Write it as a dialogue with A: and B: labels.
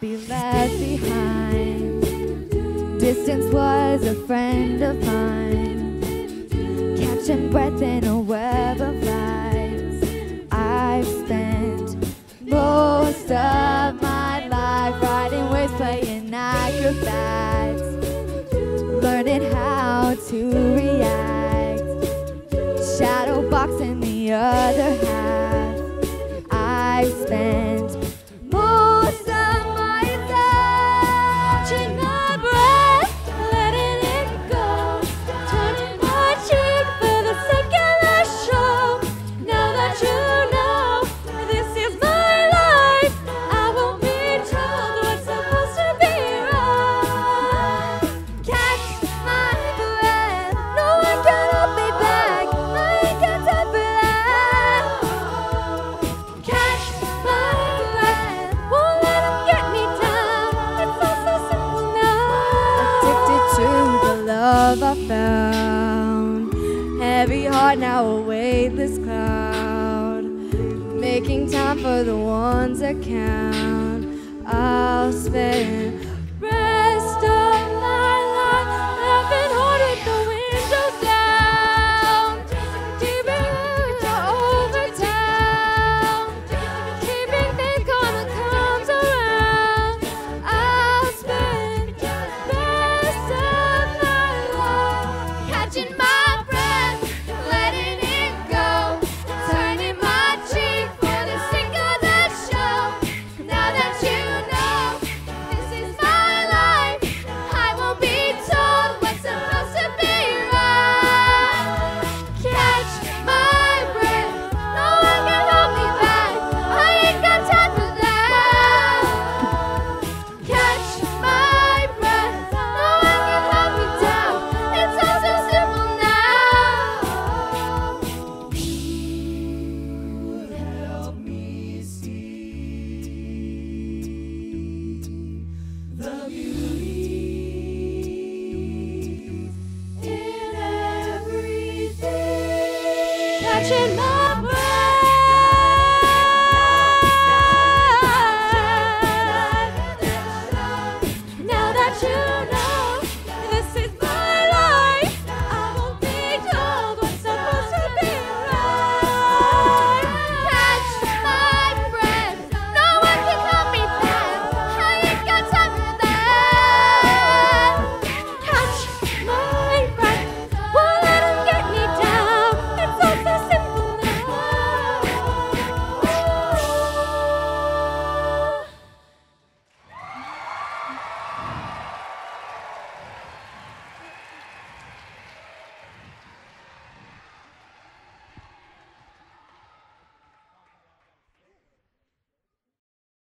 A: be left behind. Distance was a friend of mine. Catching breath in a web of lies. I've spent most of my life riding waves, playing acrobats. love I found. Heavy heart now a weightless cloud. Making time for the ones that count. I'll spend catching my breath. Now that you know.